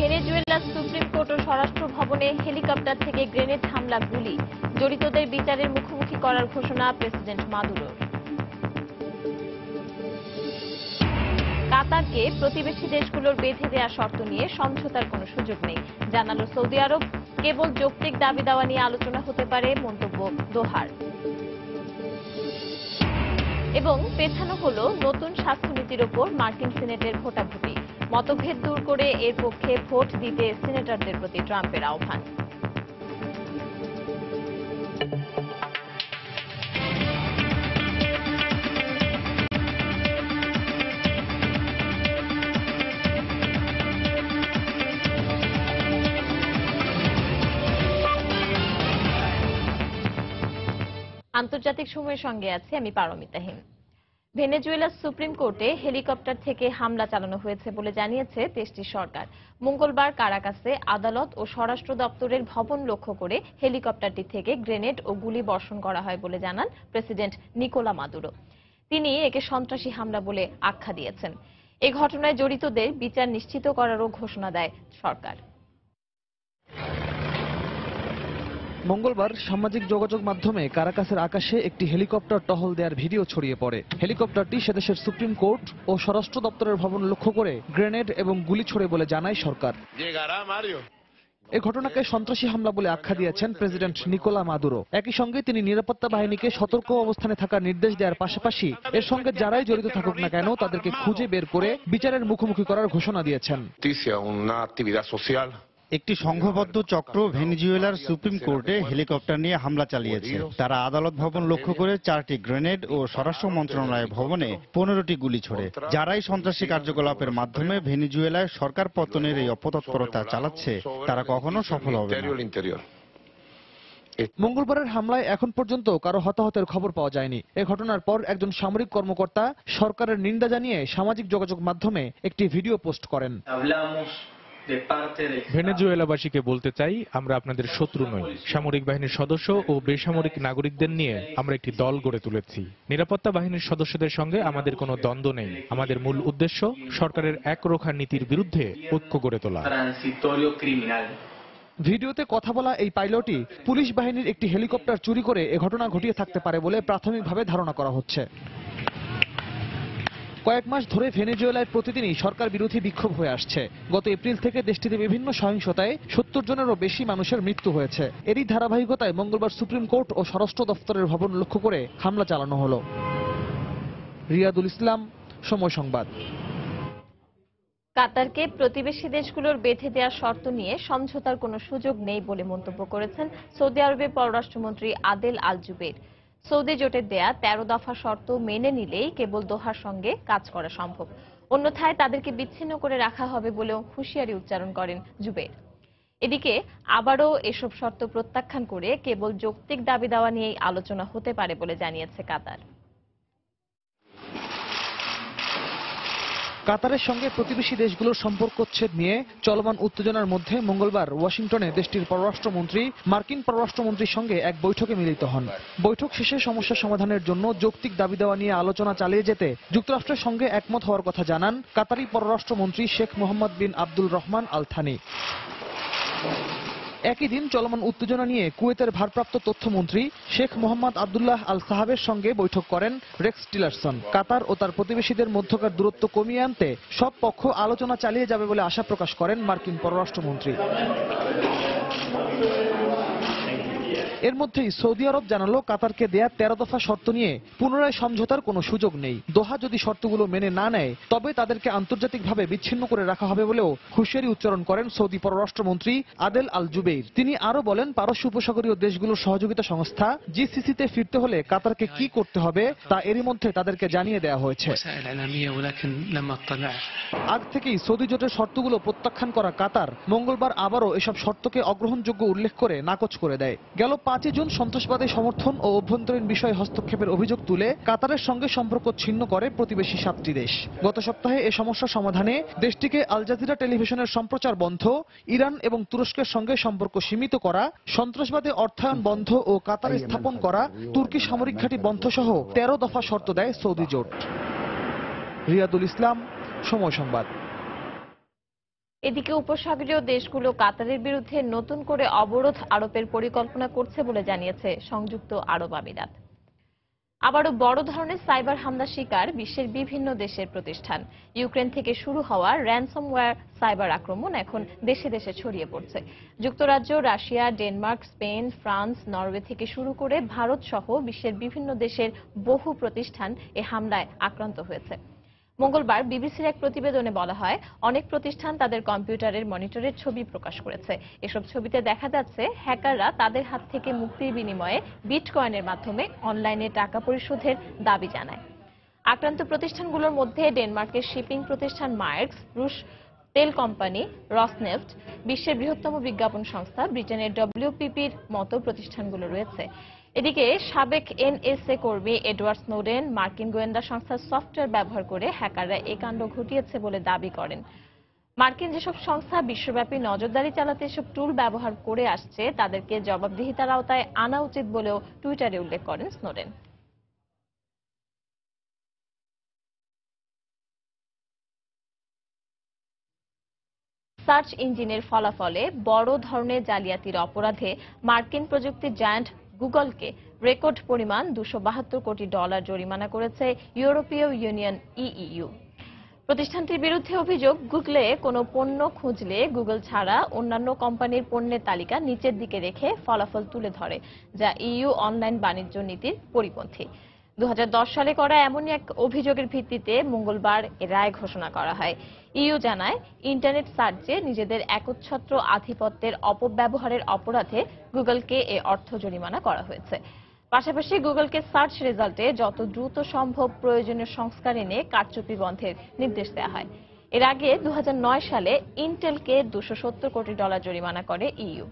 ভেনেজুয়েলার supreme court ও স্বরাষ্ট্র ভবনে হেলিকপ্টার থেকে গ্রেনেড হামলা, গুলি। জড়িতদের বিচারের মুখোমুখি করার ঘোষণা প্রেসিডেন্ট মাদুরোর। কাতারকে প্রতিবেশী দেশগুলোর বেঁধে দেওয়া শর্ত নিয়ে সমঝোতার কোনো সুযোগ নেই। জানালো সৌদি আরব। কেবল যৌক্তিক দাবি দাওয়া নিয়ে আলোচনা হতে পারে মন্তব্য দোহার। এবং পেছানো হলো নতুন স্বাস্থ্যনীতির ওপর মার্কিন সিনেটের ভোটাভুটি। মতভেদ দূর করে এর পক্ষে ভোট দিতে সিনেটরদের প্রতি ট্রাম্পের আহ্বান। আন্তর্জাতিক সময়ের সঙ্গে আছে আমি পারমিতা পারমিতাহীন ভেনেজুয়েলার সুপ্রিম কোর্টে হেলিকপ্টার থেকে হামলা চালানো হয়েছে বলে জানিয়েছে দেশটির সরকার। মঙ্গলবার কারাকাসে আদালত ও স্বরাষ্ট্র দপ্তরের ভবন লক্ষ্য করে হেলিকপ্টারটি থেকে গ্রেনেড ও গুলি বর্ষণ করা হয় বলে জানান প্রেসিডেন্ট নিকোলা মাদুরো। তিনি একে সন্ত্রাসী হামলা বলে আখ্যা দিয়েছেন। এ ঘটনায় জড়িতদের বিচার নিশ্চিত করারও ঘোষণা দেয় সরকার। মঙ্গলবার সামাজিক যোগাযোগ মাধ্যমে কারাকাসের আকাশে একটি হেলিকপ্টার টহল দেওয়ার ভিডিও ছড়িয়ে পড়ে। হেলিকপ্টারটি সেদেশের সুপ্রিম কোর্ট ও স্বরাষ্ট্র দপ্তরের ভবন লক্ষ্য করে গ্রেনেড এবং গুলি ছোড়ে বলে জানায় সরকার। এ ঘটনাকে সন্ত্রাসী হামলা বলে আখ্যা দিয়েছেন প্রেসিডেন্ট নিকোলা মাদুরো। একই সঙ্গে তিনি নিরাপত্তা বাহিনীকে সতর্ক অবস্থানে থাকার নির্দেশ দেওয়ার পাশাপাশি এর সঙ্গে যারাই জড়িত থাকুক না কেন তাদেরকে খুঁজে বের করে বিচারের মুখোমুখি করার ঘোষণা দিয়েছেন। একটি সংঘবদ্ধ চক্র ভেনিজুয়েলার সুপ্রিম কোর্টে হেলিকপ্টার নিয়ে হামলা চালিয়েছে। তারা আদালত ভবন লক্ষ্য করে চারটি গ্রেনেড ও স্বরাষ্ট্র মন্ত্রণালয় ভবনে পনেরোটি গুলি ছোড়ে। যারাই সন্ত্রাসী কার্যকলাপের মাধ্যমে ভেনিজুয়েলায় সরকার পতনের এই অপতৎপরতা চালাচ্ছে, তারা কখনো সফল হবে. মঙ্গলবারের হামলায় এখন পর্যন্ত কারও হতাহতের খবর পাওয়া যায়নি। এ ঘটনার পর একজন সামরিক কর্মকর্তা সরকারের নিন্দা জানিয়ে সামাজিক যোগাযোগ মাধ্যমে একটি ভিডিও পোস্ট করেন। ভেনেজুয়েলাবাসীকে বলতে চাই আমরা আপনাদের শত্রু নই। সামরিক বাহিনীর সদস্য ও বেসামরিক নাগরিকদের নিয়ে আমরা একটি দল গড়ে তুলেছি। নিরাপত্তা বাহিনীর সদস্যদের সঙ্গে আমাদের কোনো দ্বন্দ্ব নেই। আমাদের মূল উদ্দেশ্য সরকারের একরোখা নীতির বিরুদ্ধে ঐক্য গড়ে তোলা। ভিডিওতে কথা বলা এই পাইলটই পুলিশ বাহিনীর একটি হেলিকপ্টার চুরি করে এ ঘটনা ঘটিয়ে থাকতে পারে বলে প্রাথমিকভাবে ধারণা করা হচ্ছে। কয়েক মাস ধরে ভেনেজুয়েলায় প্রতিদিনই সরকার বিরোধী বিক্ষোভ হয়ে আসছে। গত এপ্রিল থেকে দেশটিতে বিভিন্ন সহিংসতায় সত্তর জনেরও বেশি মানুষের মৃত্যু হয়েছে। এরই ধারাবাহিকতায় মঙ্গলবার সুপ্রিম কোর্ট ও স্বরাষ্ট্র দফতরের ভবন লক্ষ্য করে হামলা চালানো হলো। রিয়াদুল ইসলাম, সময় সংবাদ। কাতারকে প্রতিবেশী দেশগুলোর বেঁধে দেওয়ার শর্ত নিয়ে সমঝোতার কোনো সুযোগ নেই বলে মন্তব্য করেছেন সৌদি আরবের পররাষ্ট্রমন্ত্রী আদেল আল জুবের সৌদি জোটের দেয়া তেরো দফা শর্ত মেনে নিলেই কেবল দোহার সঙ্গে কাজ করা সম্ভব। অন্যথায় তাদেরকে বিচ্ছিন্ন করে রাখা হবে বলেও হুঁশিয়ারি উচ্চারণ করেন জুবের। এদিকে আবারও এসব শর্ত প্রত্যাখ্যান করে কেবল যৌক্তিক দাবি দাওয়া নিয়েই আলোচনা হতে পারে বলে জানিয়েছে কাতার। কাতারের সঙ্গে প্রতিবেশী দেশগুলোর সম্পর্কচ্ছেদ নিয়ে চলমান উত্তেজনার মধ্যে মঙ্গলবার ওয়াশিংটনে দেশটির পররাষ্ট্রমন্ত্রী, মার্কিন পররাষ্ট্রমন্ত্রীর সঙ্গে এক বৈঠকে মিলিত হন। বৈঠক শেষে সমস্যা সমাধানের জন্য যৌক্তিক দাবি দেওয়া নিয়ে আলোচনা চালিয়ে যেতে যুক্তরাষ্ট্রের সঙ্গে একমত হওয়ার কথা জানান কাতারি পররাষ্ট্রমন্ত্রী Sheikh Mohammed bin Abdulrahman Al Thani একই দিন চলমান উত্তেজনা নিয়ে কুয়েতের ভারপ্রাপ্ত তথ্যমন্ত্রী শেখ মোহাম্মদ আবদুল্লাহ আল সাহাবের সঙ্গে বৈঠক করেন রেক্স টিলারসন। কাতার ও তার প্রতিবেশীদের মধ্যকার দূরত্ব কমিয়ে আনতে সব পক্ষ আলোচনা চালিয়ে যাবে বলে আশা প্রকাশ করেন মার্কিন পররাষ্ট্রমন্ত্রী। এর মধ্যেই সৌদি আরব জানালো কাতারকে দেয়া তেরো দফা শর্ত নিয়ে পুনরায় সমঝোতার কোনো সুযোগ নেই। দোহা যদি শর্তগুলো মেনে না নেয়, তবে তাদেরকে আন্তর্জাতিকভাবে বিচ্ছিন্ন করে রাখা হবে বলেও খুশিয়ারি উচ্চারণ করেন সৌদি পররাষ্ট্রমন্ত্রী আদেল আল জুবেইর। তিনি আরও বলেন, পারস্য উপসাগরীয় দেশগুলোর সহযোগিতা সংস্থা জিসিসিতে ফিরতে হলে কাতারকে কি করতে হবে তা এরই মধ্যে তাদেরকে জানিয়ে দেওয়া হয়েছে। আগ থেকেই সৌদি জোটের শর্তগুলো প্রত্যাখ্যান করা কাতার মঙ্গলবার আবারও এসব শর্তকে অগ্রহণযোগ্য উল্লেখ করে নাকচ করে দেয়। গেল পাঁচই জুন সন্ত্রাসবাদী সমর্থন ও অভ্যন্তরীণ বিষয়ে হস্তক্ষেপের অভিযোগ তুলে কাতারের সঙ্গে সম্পর্ক ছিন্ন করে প্রতিবেশী সাতটি দেশ। গত সপ্তাহে এ সমস্যা সমাধানে দেশটিকে আল জাজিরা টেলিভিশনের সম্প্রচার বন্ধ ইরান এবং তুরস্কের সঙ্গে সম্পর্ক সীমিত করা সন্ত্রাসবাদে অর্থায়ন বন্ধ ও কাতারে স্থাপন করা তুর্কি সামরিক ঘাঁটি বন্ধ সহ তেরো দফা শর্ত দেয় সৌদি জোট। রিয়াদুল ইসলাম সময় সংবাদ। এদিকে উপসাগরীয় দেশগুলো কাতারের বিরুদ্ধে নতুন করে অবরোধ আরোপের পরিকল্পনা করছে বলে জানিয়েছে সংযুক্ত আরব আমিরাত। আবারও বড় ধরনের সাইবার হামলা শিকার বিশ্বের বিভিন্ন দেশের প্রতিষ্ঠান। ইউক্রেন থেকে শুরু হওয়া র্যানসমওয়্যার সাইবার আক্রমণ এখন দেশে দেশে ছড়িয়ে পড়ছে। যুক্তরাজ্য, Russia, Denmark, Spain, France, Norway থেকে শুরু করে ভারত সহ বিশ্বের বিভিন্ন দেশের বহু প্রতিষ্ঠান এ হামলায় আক্রান্ত হয়েছে। মঙ্গলবার বিবিসির এক প্রতিবেদনে বলা হয়, অনেক প্রতিষ্ঠান তাদের কম্পিউটারের মনিটরের ছবি প্রকাশ করেছে। এসব ছবিতে দেখা যাচ্ছে, হ্যাকাররা তাদের হাত থেকে মুক্তির বিনিময়ে বিটকয়েনের মাধ্যমে অনলাইনে টাকা পরিশোধের দাবি জানায়। আক্রান্ত প্রতিষ্ঠানগুলোর মধ্যে ডেনমার্কের শিপিং প্রতিষ্ঠান মার্কস, রুশ তেল কোম্পানি, রসনেফট, বিশ্বের বৃহত্তম বিজ্ঞাপন সংস্থা, ব্রিটেনের ডব্লিউপিপির মতো প্রতিষ্ঠানগুলো রয়েছে। এদিকে সাবেক এনএসএ কর্মী এডওয়ার্ড স্নোডেন, মার্কিন গোয়েন্দা সংস্থার সফটওয়্যার ব্যবহার করে হ্যাকাররা এ কাণ্ড ঘটিয়েছে বলে দাবি করেন। মার্কিন যেসব সংস্থা বিশ্বব্যাপী নজরদারি চালাতে এসব টুল ব্যবহার করে আসছে, তাদেরকে জবাবদিহিতার আওতায় আনা উচিত বলেও টুইটারে উল্লেখ করেন স্নোডেন। সার্চ ইঞ্জিনের ফলাফলে বড় ধরনের জালিয়াতির অপরাধে মার্কিন প্রযুক্তি জায়ান্ট গুগলকে রেকর্ড পরিমাণ দুশো কোটি ডলার জরিমানা করেছে ইউরোপীয় ইউনিয়ন ইইউ। প্রতিষ্ঠানটির বিরুদ্ধে অভিযোগ, গুগলে কোনো পণ্য খুঁজলে গুগল ছাড়া অন্যান্য কোম্পানির পণ্যের তালিকা নিচের দিকে রেখে ফলাফল তুলে ধরে, যা ইইউ অনলাইন বাণিজ্য নীতির পরিপন্থী। দু হাজার দশ সালে করা এমনই এক অভিযোগের ভিত্তিতে মঙ্গলবার রায় ঘোষণা করা হয়। ইইউ জানায়, ইন্টারনেট সার্চে নিজেদের একচ্ছত্র আধিপত্যের অপব্যবহারের অপরাধে গুগলকে এ অর্থ জরিমানা করা হয়েছে। পাশাপাশি গুগলকে সার্চ রেজাল্টে যত দ্রুত সম্ভব প্রয়োজনীয় সংস্কার এনে কারচুপি বন্ধের নির্দেশ দেওয়া হয়। এর আগে দু হাজার নয় সালে ইন্টেলকে দুশো কোটি ডলার জরিমানা করে ইইউ।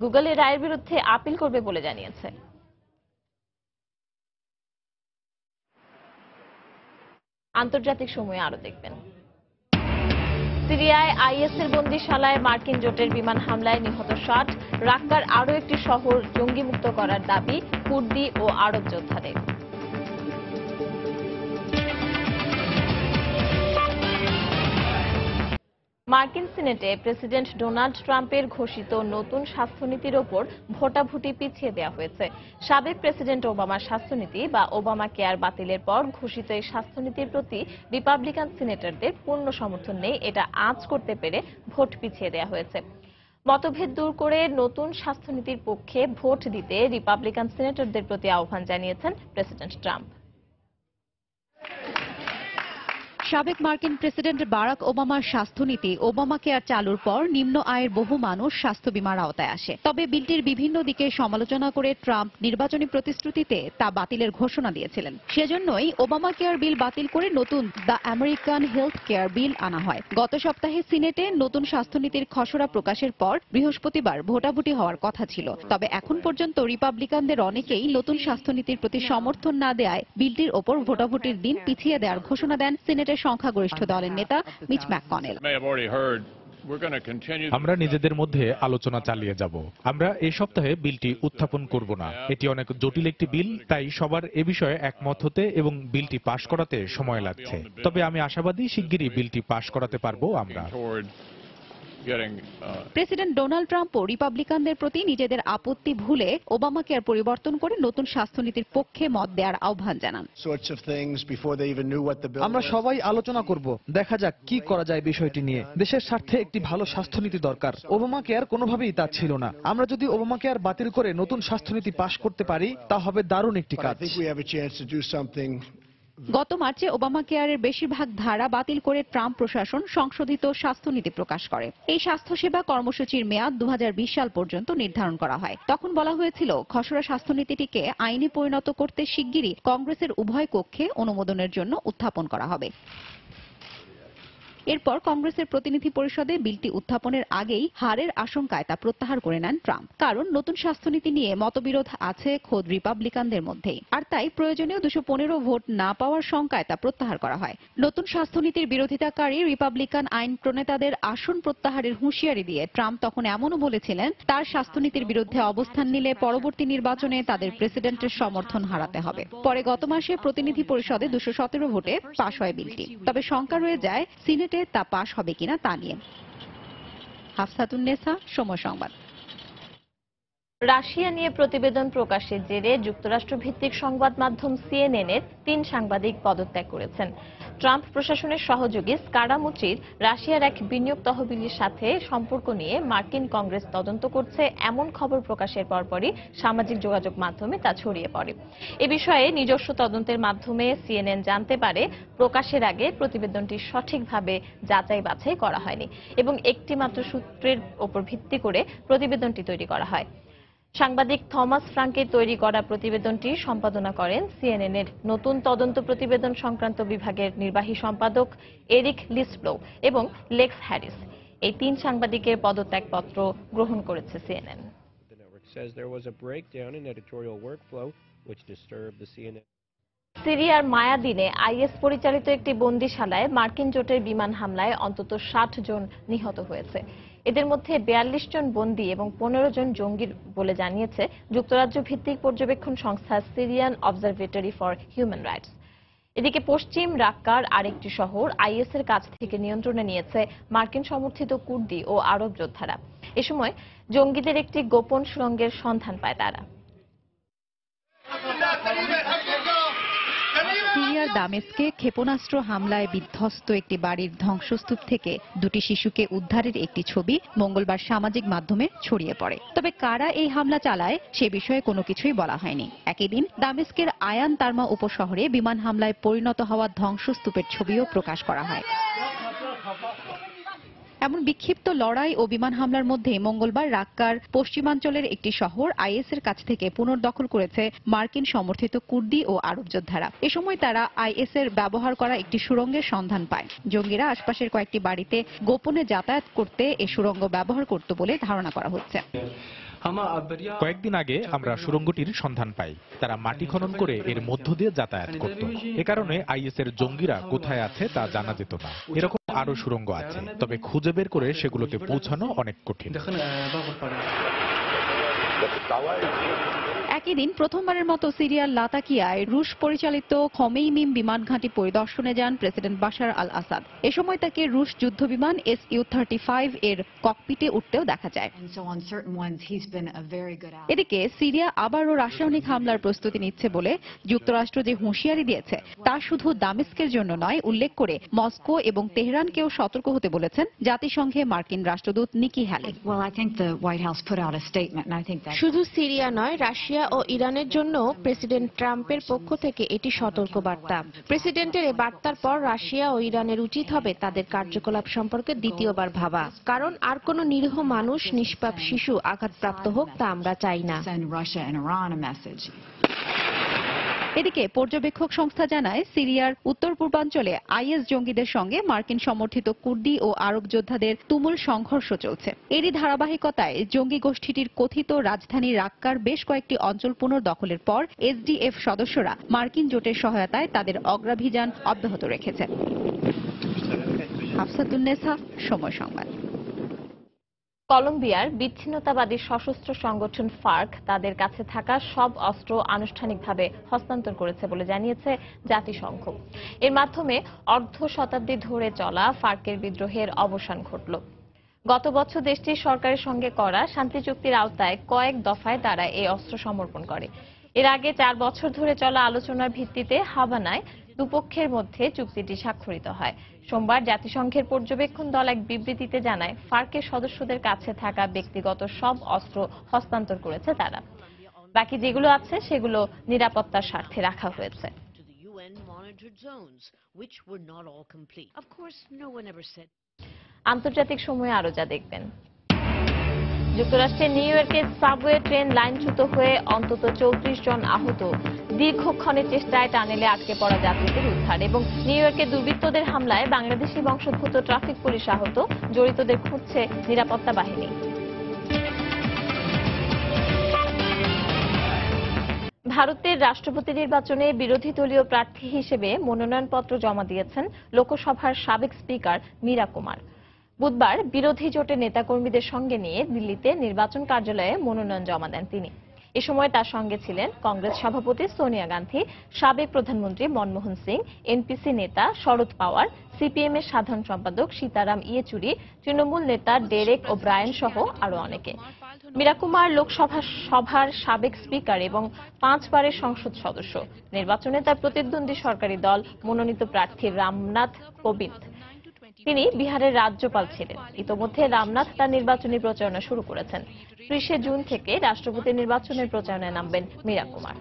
গুগল এর রায়ের বিরুদ্ধে আপিল করবে বলে জানিয়েছে। আন্তর্জাতিক সময়ে আরও দেখবেন। সিরিয়ায় আইএসের বন্দিশালায় মার্কিন জোটের বিমান হামলায় নিহত ষাট। রাক্কার আরও একটি শহর জঙ্গিমুক্ত করার দাবি কুর্দি ও আরব যোদ্ধাদের। মার্কিন সিনেটে প্রেসিডেন্ট ডোনাল্ড ট্রাম্পের ঘোষিত নতুন স্বাস্থ্যনীতির ওপর ভোটাভুটি পিছিয়ে দেওয়া হয়েছে। সাবেক প্রেসিডেন্ট ওবামার স্বাস্থ্যনীতি বা ওবামা কেয়ার বাতিলের পর ঘোষিত এই স্বাস্থ্যনীতির প্রতি রিপাবলিকান সিনেটরদের পূর্ণ সমর্থন নেই, এটা আজ করতে পেরে ভোট পিছিয়ে দেওয়া হয়েছে। মতভেদ দূর করে নতুন স্বাস্থ্যনীতির পক্ষে ভোট দিতে রিপাবলিকান সিনেটরদের প্রতি আহ্বান জানিয়েছেন প্রেসিডেন্ট ট্রাম্প। সাবেক মার্কিন প্রেসিডেন্ট বারাক ওবামার স্বাস্থ্যনীতি ওবামা কেয়ার চালুর পর নিম্ন আয়ের বহু মানুষ স্বাস্থ্য বিমার আওতায় আসে। তবে বিলটির বিভিন্ন দিকে সমালোচনা করে ট্রাম্প নির্বাচনী প্রতিশ্রুতিতে তা বাতিলের ঘোষণা দিয়েছিলেন। সেজন্যই ওবামা কেয়ার বিল বাতিল করে নতুন the American health care bill আনা হয়। গত সপ্তাহে সিনেটে নতুন স্বাস্থ্যনীতির খসড়া প্রকাশের পর বৃহস্পতিবার ভোটাভুটি হওয়ার কথা ছিল। তবে এখন পর্যন্ত রিপাবলিকানদের অনেকেই নতুন স্বাস্থ্যনীতির প্রতি সমর্থন না দেয়ায় বিলটির ওপর ভোটাভুটির দিন পিছিয়ে দেওয়ার ঘোষণা দেন সিনেটের সংখ্যাগরিষ্ঠ দলের নেতা মিচ ম্যাককনেল। Continue. আমরা নিজেদের মধ্যে আলোচনা চালিয়ে যাব। আমরা এই সপ্তাহে বিলটি উত্থাপন করব না। এটি অনেক জটিল একটি বিল তাই সবার এ বিষয়ে একমত হতে এবং বিলটি পাশ করাতে সময় লাগছে। তবে আমি আশাবাদী শিগগিরই বিলটি পাশ করাতে পারব আমরা। Getting, uh, প্রেসিডেন্ট ডোনাল্ড ট্রাম্পও রিপাবলিকানদের প্রতি নিজেদের আপত্তি ভুলে ওবামা কেয়ার পরিবর্তন করে নতুন স্বাস্থ্যনীতির পক্ষে মত দেওয়ার আহ্বান জানান। Sorts of things before they even knew what the bill আমরা. সবাই আলোচনা করব। দেখা যাক কি করা যায় বিষয়টি নিয়ে। দেশের স্বার্থে একটি ভালো স্বাস্থ্যনীতি দরকার। ওবামা কেয়ার কোনোভাবেই তা ছিল না। আমরা যদি ওবামা কেয়ার বাতিল করে নতুন স্বাস্থ্যনীতি পাশ করতে পারি তা হবে দারুণ একটি কাজ। গত মার্চে ওবামা কেয়ারের বেশিরভাগ ধারা বাতিল করে ট্রাম্প প্রশাসন সংশোধিত স্বাস্থ্যনীতি প্রকাশ করে। এই স্বাস্থ্যসেবা কর্মসূচির মেয়াদ দু হাজার বিশ সাল পর্যন্ত নির্ধারণ করা হয়। তখন বলা হয়েছিল, খসড়া স্বাস্থ্যনীতিটিকে আইনে পরিণত করতে শিগগিরই কংগ্রেসের উভয় কক্ষে অনুমোদনের জন্য উত্থাপন করা হবে। এরপর কংগ্রেসের প্রতিনিধি পরিষদে বিলটি উত্থাপনের আগেই হারের আশঙ্কায় তা প্রত্যাহার করে নেন ট্রাম্প। কারণ নতুন স্বাস্থ্যনীতি নিয়ে মতবিরোধ আছে খোদ রিপাবলিকানদের মধ্যেই। আর তাই প্রয়োজনীয় দুশো ভোট না পাওয়ার শঙ্কায় তা প্রত্যাহার করা হয়। নতুন স্বাস্থ্যনীতির বিরোধিতাকারী রিপাবলিকান আইন প্রণেতাদের আসন প্রত্যাহারের হুঁশিয়ারি দিয়ে ট্রাম্প তখন এমনও বলেছিলেন, তার স্বাস্থ্যনীতির বিরুদ্ধে অবস্থান নিলে পরবর্তী নির্বাচনে তাদের প্রেসিডেন্টের সমর্থন হারাতে হবে। পরে গত মাসে প্রতিনিধি পরিষদে দুশো ভোটে পাশ হয় বিলটি। তবে শঙ্কা রয়ে যায়, সিনেটে ক্যাবিনেটে তা পাশ হবে কিনা তা নিয়ে। হাফসাতুন্নেসা সময় সংবাদ। রাশিয়া নিয়ে প্রতিবেদন প্রকাশের জেরে যুক্তরাষ্ট্র ভিত্তিক সংবাদ মাধ্যম সিএনএন এর তিন সাংবাদিক পদত্যাগ করেছেন। ট্রাম্প প্রশাসনের সহযোগী স্কারামুচির রাশিয়ার এক বিনিয়োগ তহবিলের সাথে সম্পর্ক নিয়ে মার্কিন কংগ্রেস তদন্ত করছে এমন খবর প্রকাশের পরপরই সামাজিক যোগাযোগ মাধ্যমে তা ছড়িয়ে পড়ে। এ বিষয়ে নিজস্ব তদন্তের মাধ্যমে সিএনএন জানতে পারে, প্রকাশের আগে প্রতিবেদনটি সঠিকভাবে যাচাই বাছাই করা হয়নি এবং একটি মাত্র সূত্রের ওপর ভিত্তি করে প্রতিবেদনটি তৈরি করা হয়। সাংবাদিক থমাস ফ্রাঙ্কের তৈরি করা প্রতিবেদনটি সম্পাদনা করেন সিএনএন এর নতুন তদন্ত প্রতিবেদন সংক্রান্ত বিভাগের নির্বাহী সম্পাদক এরিক লিসপ্লো এবং লেক্স হ্যারিস। এই তিন সাংবাদিকের পদত্যাগপত্র গ্রহণ করেছে সিএনএন. সিরিয়ার মায়াদিনে আইএস পরিচালিত একটি বন্দিশালায় মার্কিন জোটের বিমান হামলায় অন্তত ষাট জন নিহত হয়েছে। এদের মধ্যে বিয়াল্লিশ জন বন্দী এবং পনেরো জন জঙ্গির বলে জানিয়েছে যুক্তরাজ্য ভিত্তিক পর্যবেক্ষণ সংস্থা Syrian Observatory for Human Rights. এদিকে পশ্চিম রাক্কার আরেকটি শহর আইএস এর কাছ থেকে নিয়ন্ত্রণে নিয়েছে মার্কিন সমর্থিত কুর্দি ও আরব যোদ্ধারা। এ সময় জঙ্গিদের একটি গোপন সুড়ঙ্গের সন্ধান পায় তারা। সিরিয়ার দামেস্কে ক্ষেপণাস্ত্র হামলায় বিধ্বস্ত একটি বাড়ির ধ্বংসস্তূপ থেকে দুটি শিশুকে উদ্ধারের একটি ছবি মঙ্গলবার সামাজিক মাধ্যমে ছড়িয়ে পড়ে। তবে কারা এই হামলা চালায় সে বিষয়ে কোনো কিছুই বলা হয়নি। একই দিন দামেস্কের আয়ান তার্মা উপশহরে বিমান হামলায় পরিণত হওয়া ধ্বংসস্তূপের ছবিও প্রকাশ করা হয়। এমন বিক্ষিপ্ত লড়াই ও বিমান হামলার মধ্যে মঙ্গলবার রাক্কার পশ্চিমাঞ্চলের একটি শহর আইএস এর কাছ থেকে পুনর্দখল করেছে মার্কিন সমর্থিত কুর্দি ও আরব যোদ্ধারা। এ সময় তারা আইএস এর ব্যবহার করা একটি সুড়ঙ্গের সন্ধান পায়। জঙ্গিরা আশপাশের কয়েকটি বাড়িতে গোপনে যাতায়াত করতে এ সুড়ঙ্গ ব্যবহার করত বলে ধারণা করা হচ্ছে। কয়েকদিন আগে আমরা সুড়ঙ্গটির সন্ধান পাই। তারা মাটি খনন করে এর মধ্য দিয়ে যাতায়াত করত। এ কারণে আইএস এর জঙ্গিরা কোথায় আছে তা জানা যেত না। এরকম আরও সুরঙ্গ আছে। তবে খুঁজে বের করে সেগুলোতে পৌঁছানো অনেক কঠিন। একই দিন প্রথমবারের মতো সিরিয়ার লাতাকিয়ায় রুশ পরিচালিত খমেইমিম বিমান ঘাঁটি পরিদর্শনে যান প্রেসিডেন্ট বাশার আল আসাদ এ সময় তাকে রুশ যুদ্ধবিমান এস ইউ থার্টি ফাইভ এর ককপিটে উঠতেও দেখা যায়। এদিকে সিরিয়া আবারও রাসায়নিক হামলার প্রস্তুতি নিচ্ছে বলে যুক্তরাষ্ট্র যে হুঁশিয়ারি দিয়েছে তা শুধু দামেস্কের জন্য নয় উল্লেখ করে মস্কো এবং তেহরানকেও সতর্ক হতে বলেছেন জাতিসংঘে মার্কিন রাষ্ট্রদূত নিকি হ্যালি। শুধু সিরিয়া নয় রাশিয়া ও ইরানের জন্য প্রেসিডেন্ট ট্রাম্পের পক্ষ থেকে এটি সতর্ক বার্তা প্রেসিডেন্টের এ বার্তার পর রাশিয়া ও ইরানের উচিত হবে তাদের কার্যকলাপ সম্পর্কে দ্বিতীয়বার ভাবা। কারণ আর কোন নিরীহ মানুষ, নিষ্পাপ শিশু আঘাতপ্রাপ্ত হোক তা আমরা চাই না। এদিকে পর্যবেক্ষক সংস্থা জানায়, সিরিয়ার উত্তর পূর্বাঞ্চলে আইএস জঙ্গিদের সঙ্গে মার্কিন সমর্থিত কুর্দি ও আরব যোদ্ধাদের তুমুল সংঘর্ষ চলছে। এরই ধারাবাহিকতায় জঙ্গি গোষ্ঠীটির কথিত রাজধানী রাক্কার বেশ কয়েকটি অঞ্চল পুনর্দখলের পর এসডিএফ সদস্যরা মার্কিন জোটের সহায়তায় তাদের অগ্রাভিযান অব্যাহত রেখেছে। সময় সংবাদ। কলম্বিয়ার বিচ্ছিন্নতাবাদী সশস্ত্র সংগঠন ফার্ক তাদের কাছে থাকা সব অস্ত্র আনুষ্ঠানিকভাবে হস্তান্তর করেছে বলে জানিয়েছে জাতিসংঘ। এর মাধ্যমে অর্ধ শতাব্দী ধরে চলা ফার্কের বিদ্রোহের অবসান ঘটল। গত বছর দেশটির সরকারের সঙ্গে করা শান্তি চুক্তির আওতায় কয়েক দফায় তারা এই অস্ত্র সমর্পণ করে। এর আগে চার বছর ধরে চলা আলোচনার ভিত্তিতে হাভানায় দুপক্ষের মধ্যে চুক্তিটি স্বাক্ষরিত হয়। সোমবার জাতিসংঘের পর্যবেক্ষণ দল এক বিবৃতিতে জানায় ফার্কের সদস্যদের কাছে থাকা ব্যক্তিগত সব অস্ত্র হস্তান্তর করেছে তারা। বাকি যেগুলো আছে সেগুলো নিরাপত্তার স্বার্থে রাখা হয়েছে। আন্তর্জাতিক সময়ে আরও যা দেখবেন। যুক্তরাষ্ট্রের নিউ ইয়র্কের সাবওয়ে ট্রেন লাইনচ্যুত হয়ে অন্তত চৌত্রিশ জন আহত। দীর্ঘক্ষণের চেষ্টায় টানেলে আটকে পড়া যাত্রীদের উদ্ধার এবং নিউ ইয়র্কে দুর্বৃত্তদের হামলায় বাংলাদেশি বংশোদ্ভূত ট্রাফিক পুলিশ আহত। জড়িতদের খুঁজছে নিরাপত্তা বাহিনী। ভারতের রাষ্ট্রপতি নির্বাচনে বিরোধী দলীয় প্রার্থী হিসেবে মনোনয়নপত্র জমা দিয়েছেন লোকসভার সাবেক স্পিকার মীরা কুমার। বুধবার বিরোধী জোটের নেতাকর্মীদের সঙ্গে নিয়ে দিল্লিতে নির্বাচন কার্যালয়ে মনোনয়ন জমা দেন তিনি। এ সময় তার সঙ্গে ছিলেন কংগ্রেস সভাপতি সোনিয়া গান্ধী, সাবেক প্রধানমন্ত্রী মনমোহন সিং, এনপিসি নেতা শরদ পাওয়ার, সিপিএম এর সাধারণ সম্পাদক সীতারাম ইয়েচুরি, তৃণমূল নেতা ডেরেক ও ব্রায়ন সহ আরও অনেকে। মীরাকুমার লোকসভা সভার সাবেক স্পিকার এবং পাঁচবারের সংসদ সদস্য। নির্বাচনে তার প্রতিদ্বন্দ্বী সরকারি দল মনোনীত প্রার্থী রামনাথ কোবিন্দ। তিনি বিহারের রাজ্যপাল ছিলেন। ইতোমধ্যে রামনাথ তার নির্বাচনী প্রচারণা শুরু করেছেন। ত্রিশে জুন থেকে রাষ্ট্রপতি নির্বাচনের প্রচারণায় নামবেন মীরা কুমার।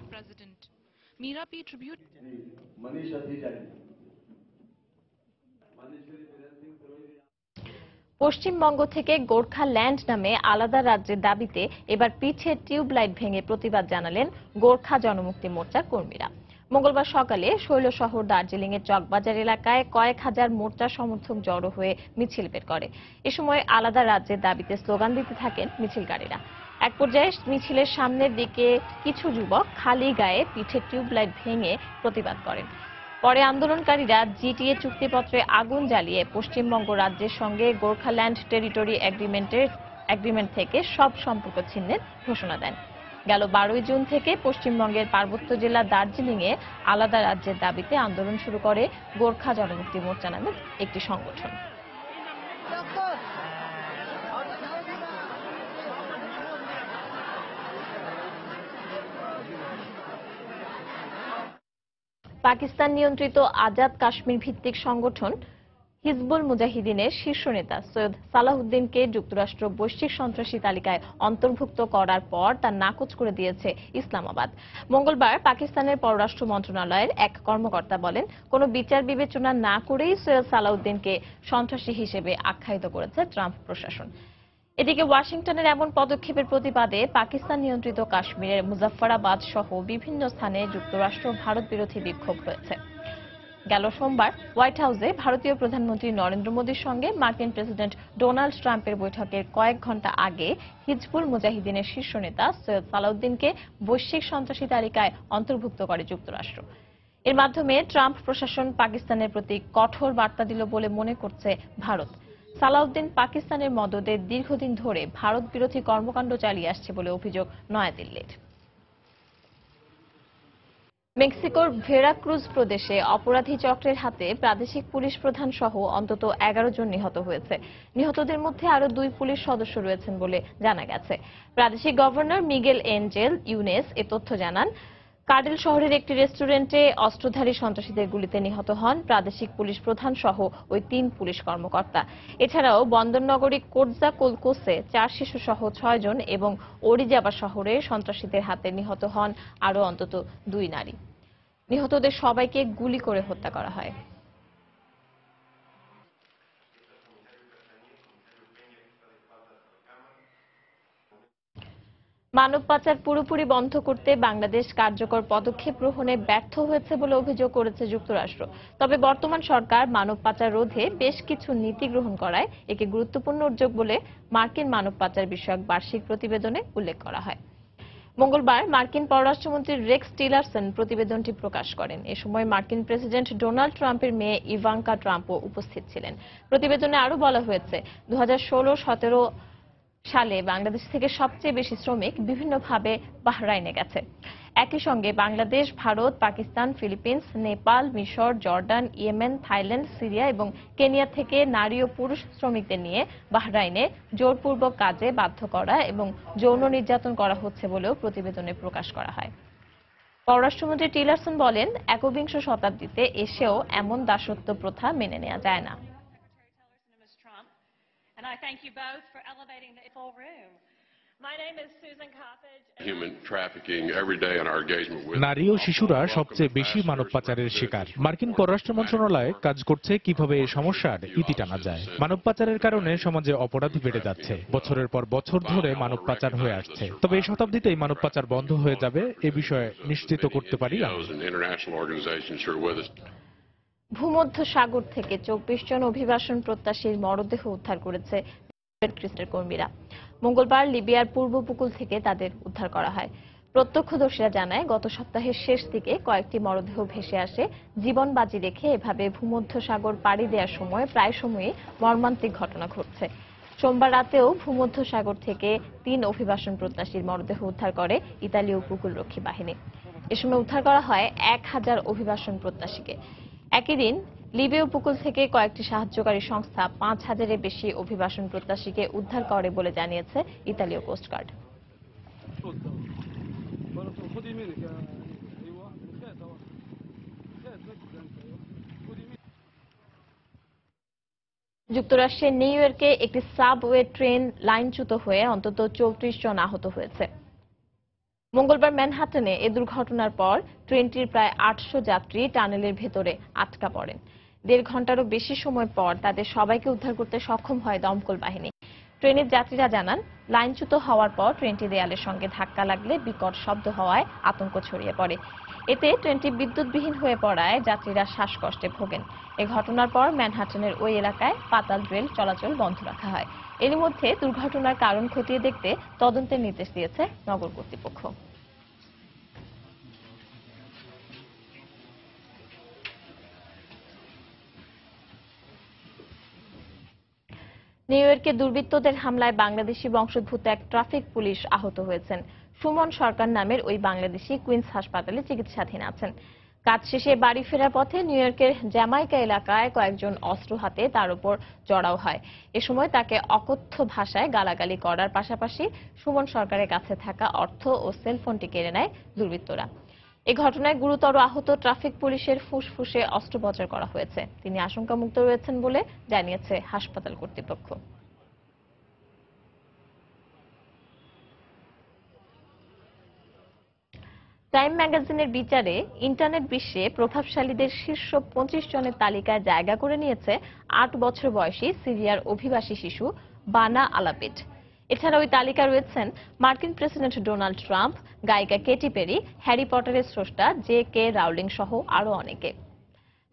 পশ্চিমবঙ্গ থেকে গোর্খা ল্যান্ড নামে আলাদা রাজ্যের দাবিতে এবার পিঠে টিউবলাইট ভেঙে প্রতিবাদ জানালেন গোর্খা জনমুক্তি মোর্চার কর্মীরা। মঙ্গলবার সকালে শৈলশহর দার্জিলিং এর চকবাজার এলাকায় কয়েক হাজার মোর্চা সমর্থক জড়ো হয়ে মিছিল বের করে। এ সময় আলাদা রাজ্যের দাবিতে স্লোগান দিতে থাকেন মিছিলকারীরা। এক পর্যায়ে মিছিলের সামনের দিকে কিছু যুবক খালি গায়ে পিঠে টিউবলাইট ভেঙে প্রতিবাদ করেন। পরে আন্দোলনকারীরা জিটিএ চুক্তিপত্রে আগুন জ্বালিয়ে পশ্চিমবঙ্গ রাজ্যের সঙ্গে গোর্খাল্যান্ড টেরিটরি এগ্রিমেন্টের এগ্রিমেন্ট থেকে সব সম্পর্ক ছিন্নের ঘোষণা দেন। গেল বারোই জুন থেকে পশ্চিমবঙ্গের পার্বত্য জেলা দার্জিলিংয়ে আলাদা রাজ্যের দাবিতে আন্দোলন শুরু করে গোর্খা জনমুক্তি মোর্চা নামে একটি সংগঠন। পাকিস্তান নিয়ন্ত্রিত আজাদ কাশ্মীর ভিত্তিক সংগঠন হিজবুল মুজাহিদিনের শীর্ষ নেতা সৈয়দ সালাহুদ্দিনকে যুক্তরাষ্ট্র বৈশ্বিক সন্ত্রাসী তালিকায় অন্তর্ভুক্ত করার পর তা নাকচ করে দিয়েছে ইসলামাবাদ। মঙ্গলবার পাকিস্তানের পররাষ্ট্র মন্ত্রণালয়ের এক কর্মকর্তা বলেন, কোনো বিচার বিবেচনা না করেই সৈয়দ সালাউদ্দিনকে সন্ত্রাসী হিসেবে আখ্যায়িত করেছে ট্রাম্প প্রশাসন। এদিকে ওয়াশিংটনের এমন পদক্ষেপের প্রতিবাদে পাকিস্তান নিয়ন্ত্রিত কাশ্মীরের মুজাফফরাবাদ সহ বিভিন্ন স্থানে যুক্তরাষ্ট্র ভারত বিরোধী বিক্ষোভ হয়েছে গেল সোমবার হোয়াইট হাউসে ভারতীয় প্রধানমন্ত্রী নরেন্দ্র মোদীর সঙ্গে মার্কিন প্রেসিডেন্ট ডোনাল্ড ট্রাম্পের বৈঠকের কয়েক ঘণ্টা আগে হিজবুল মুজাহিদিনের শীর্ষ নেতা সৈয়দ সালাউদ্দিনকে বৈশ্বিক সন্ত্রাসী তালিকায় অন্তর্ভুক্ত করে যুক্তরাষ্ট্র। এর মাধ্যমে ট্রাম্প প্রশাসন পাকিস্তানের প্রতি কঠোর বার্তা দিল বলে মনে করছে ভারত। সালাউদ্দিন পাকিস্তানের মদদে দীর্ঘদিন ধরে ভারত বিরোধী কর্মকাণ্ড চালিয়ে আসছে বলে অভিযোগ নয়াদিল্লির। মেক্সিকোর ভেরাক্রুজ প্রদেশে অপরাধী চক্রের হাতে প্রাদেশিক পুলিশ প্রধান সহ অন্তত এগারো জন নিহত হয়েছে। নিহতদের মধ্যে আরও দুই পুলিশ সদস্য রয়েছেন বলে জানা গেছে। প্রাদেশিক গভর্নর মিগেল এঞ্জেল ইউনেস এ তথ্য জানান কার্ডেল শহরের একটি রেস্টুরেন্টে অস্ত্রধারী সন্ত্রাসীদের গুলিতে নিহত হন প্রাদেশিক পুলিশ প্রধান সহ ওই তিন পুলিশ কর্মকর্তা। এছাড়াও বন্দরনগরী কোটজা কোলকোসে চার শিশু সহ ছয়জন এবং ওরিজাবা শহরে সন্ত্রাসীদের হাতে নিহত হন আরও অন্তত দুই নারী। নিহতদের সবাইকে গুলি করে হত্যা করা হয়। মানব পাচার পুরোপুরি বন্ধ করতে বাংলাদেশ কার্যকর পদক্ষেপ গ্রহণে ব্যর্থ হয়েছে বলে অভিযোগ করেছে যুক্তরাষ্ট্র। তবে বর্তমান সরকার মানব পাচার রোধে বেশ কিছু নীতি গ্রহণ করায় একে গুরুত্বপূর্ণ উদ্যোগ বলে মার্কিন মানব পাচার বিষয়ক বার্ষিক প্রতিবেদনে উল্লেখ করা হয়। মঙ্গলবার মার্কিন পররাষ্ট্রমন্ত্রী রেক্স টিলারসন প্রতিবেদনটি প্রকাশ করেন। এ সময় মার্কিন প্রেসিডেন্ট ডোনাল্ড ট্রাম্পের মেয়ে ইভাঙ্কা ট্রাম্পও উপস্থিত ছিলেন। প্রতিবেদনে আরও বলা হয়েছে দু হাজার ষোলো সতেরো সালে বাংলাদেশ থেকে সবচেয়ে বেশি শ্রমিক বিভিন্নভাবে বাহরাইনে গেছে। একই সঙ্গে বাংলাদেশ, ভারত, পাকিস্তান, ফিলিপিন্স, নেপাল, মিশর, জর্ডান, ইয়েমেন, থাইল্যান্ড, সিরিয়া এবং কেনিয়া থেকে নারী ও পুরুষ শ্রমিকদের নিয়ে বাহরাইনে জোরপূর্বক কাজে বাধ্য করা এবং যৌন নির্যাতন করা হচ্ছে বলেও প্রতিবেদনে প্রকাশ করা হয়। পররাষ্ট্রমন্ত্রী টিলারসন বলেন, একবিংশ শতাব্দীতে এসেও এমন দাসত্ব প্রথা মেনে নেওয়া যায় না। And I thank you both for elevating the full room. My name is Susan Coppage. Human trafficking every day in our engagement with নারী ও শিশুরা সবচেয়ে বেশি মানব পাচারের শিকার। মার্কিন পররাষ্ট্র মন্ত্রণালয় কাজ করছে কীভাবে এই সমস্যার ইতি টানা যায়। মানব পাচারের কারণে সমাজে অপরাধী বেড়ে যাচ্ছে। বছরের পর বছর ধরে মানব পাচার হয়ে আসছে। তবে এই শতাব্দীতেই মানব পাচার বন্ধ হয়ে যাবে এ বিষয়ে নিশ্চিত করতে পারি ভূমধ্য সাগর থেকে চব্বিশ জন অভিবাসন প্রত্যাশীর মরদেহ উদ্ধার করেছে ক্রিস্টের কর্মীরা। মঙ্গলবার লিবিয়ার পূর্ব উপকূল থেকে তাদের উদ্ধার করা হয়। প্রত্যক্ষদর্শীরা জানায়, গত সপ্তাহের শেষ দিকে কয়েকটি মরদেহ ভেসে আসে। জীবন বাজি রেখে এভাবে ভূমধ্য সাগর পাড়ি দেওয়ার সময় প্রায় সময়ই মর্মান্তিক ঘটনা ঘটছে। সোমবার রাতেও ভূমধ্যসাগর থেকে তিন অভিবাসন প্রত্যাশীর মরদেহ উদ্ধার করে ইতালীয় উপকূলরক্ষী বাহিনী। এ সময় উদ্ধার করা হয় এক হাজার অভিবাসন প্রত্যাশীকে। একই দিন লিবিয়া উপকূল থেকে কয়েকটি সাহায্যকারী সংস্থা পাঁচ হাজারের বেশি অভিবাসন প্রত্যাশীকে উদ্ধার করে বলে জানিয়েছে ইতালীয় কোস্টগার্ড যুক্তরাষ্ট্রের নিউ ইয়র্কে একটি সাবওয়ে ট্রেন লাইনচ্যুত হয়ে অন্তত চৌত্রিশ জন আহত হয়েছে। মঙ্গলবার ম্যানহাটনে এ দুর্ঘটনার পর ট্রেনটির প্রায় আটশো যাত্রী টানেলের ভেতরে আটকা পড়েন। দেড় ঘন্টারও বেশি সময় পর তাদের সবাইকে উদ্ধার করতে সক্ষম হয় দমকল বাহিনী। ট্রেনের যাত্রীরা জানান, লাইনচ্যুত হওয়ার পর ট্রেনটি দেয়ালের সঙ্গে ধাক্কা লাগলে বিকট শব্দ হওয়ায় আতঙ্ক ছড়িয়ে পড়ে। এতে ট্রেনটি বিদ্যুৎবিহীন হয়ে পড়ায় যাত্রীরা শ্বাসকষ্টে ভোগেন। এ ঘটনার পর ম্যানহাটনের ওই এলাকায় পাতাল রেল চলাচল বন্ধ রাখা হয়। এরই মধ্যে দুর্ঘটনার কারণ খতিয়ে দেখতে তদন্তের নির্দেশ দিয়েছে নগর কর্তৃপক্ষ। নিউ ইয়র্কে দুর্বৃত্তদের হামলায় বাংলাদেশি বংশোদ্ভূত এক ট্রাফিক পুলিশ আহত হয়েছেন। সুমন সরকার নামের ওই বাংলাদেশি কুইন্স হাসপাতালে চিকিৎসাধীন আছেন। কাজ শেষে বাড়ি ফেরার পথে নিউ ইয়র্কের জ্যামাইকা এলাকায় কয়েকজন অস্ত্র হাতে তার উপর চড়াও হয়। এ সময় তাকে অকথ্য ভাষায় গালাগালি করার পাশাপাশি সুমন সরকারের কাছে থাকা অর্থ ও সেলফোনটি কেড়ে নেয় দুর্বৃত্তরা। এ ঘটনায় গুরুতর আহত ট্রাফিক পুলিশের ফুসফুসে অস্ত্রোপচার করা হয়েছে। তিনি আশঙ্কামুক্ত রয়েছেন বলে জানিয়েছে হাসপাতাল কর্তৃপক্ষ। টাইম ম্যাগাজিনের বিচারে ইন্টারনেট বিশ্বে প্রভাবশালীদের শীর্ষ পঁচিশ জনের তালিকায় জায়গা করে নিয়েছে আট বছর বয়সী সিরিয়ার অভিবাসী শিশু বানা আলাপেট। এছাড়া ওই তালিকায় রয়েছেন মার্কিন প্রেসিডেন্ট ডোনাল্ড ট্রাম্প, গায়িকা কেটি পেরি, হ্যারি পটারের স্রষ্টা জে কে রাউলিং সহ আরও অনেকে।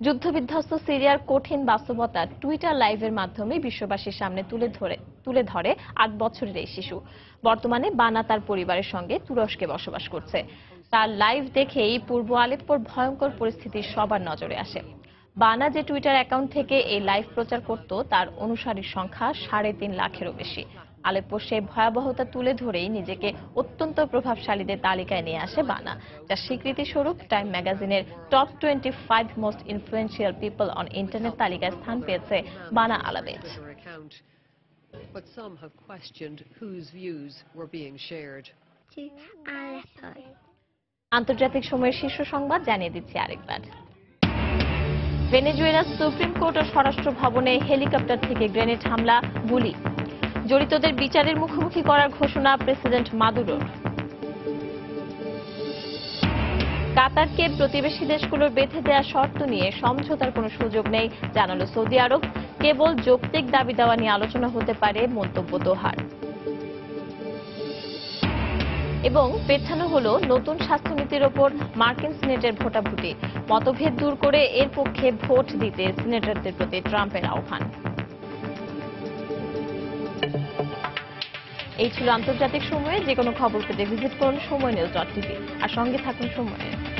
যুদ্ধবিধ্বস্ত সিরিয়ার কঠিন বাস্তবতা টুইটার লাইভের মাধ্যমে বিশ্ববাসীর সামনে তুলে ধরে তুলে ধরে আট বছরের এই শিশু। বর্তমানে বানা তার পরিবারের সঙ্গে তুরস্কে বসবাস করছে। তার লাইভ দেখেই পূর্ব আলেপ্পোর ভয়ঙ্কর পরিস্থিতি সবার নজরে আসে। বানা যে টুইটার অ্যাকাউন্ট থেকে এই লাইভ প্রচার করত, তার অনুসারীর সংখ্যা সাড়ে তিন লাখেরও বেশি। আলেপ্পোর সেই ভয়াবহতা তুলে ধরেই নিজেকে অত্যন্ত প্রভাবশালীদের তালিকায় নিয়ে আসে বানা যার স্বীকৃতি স্বরূপ টাইম ম্যাগাজিনের top twenty five most influential people on internet তালিকায় স্থান পেয়েছে বানা আলাবেদ But some have questioned whose views were being shared. আন্তর্জাতিক সময়ের শীর্ষ সংবাদ জানিয়ে দিচ্ছি আরেকবার। ভেনেজুয়েলার সুপ্রিম কোর্ট ও স্বরাষ্ট্র ভবনে হেলিকপ্টার থেকে গ্রেনেড হামলা গুলি। জড়িতদের বিচারের মুখোমুখি করার ঘোষণা প্রেসিডেন্ট মাদুরোর। কাতারকে প্রতিবেশী দেশগুলোর বেঁধে দেওয়া শর্ত নিয়ে সমঝোতার কোনো সুযোগ নেই, জানালো সৌদি আরব। কেবল যৌক্তিক দাবি দেওয়া নিয়ে আলোচনা হতে পারে মন্তব্য দোহার এবং পেছানো হলো নতুন স্বাস্থ্যনীতির ওপর মার্কিন সিনেটের ভোটাভুটি। মতভেদ দূর করে এর পক্ষে ভোট দিতে সিনেটরদের প্রতি ট্রাম্পের আহ্বান। এই ছিল আন্তর্জাতিক সময়ে যে কোনো খবর পেতে ভিজিট করুন সময় নিউজ ডট টিভি। আর সঙ্গে থাকুন সময়ে।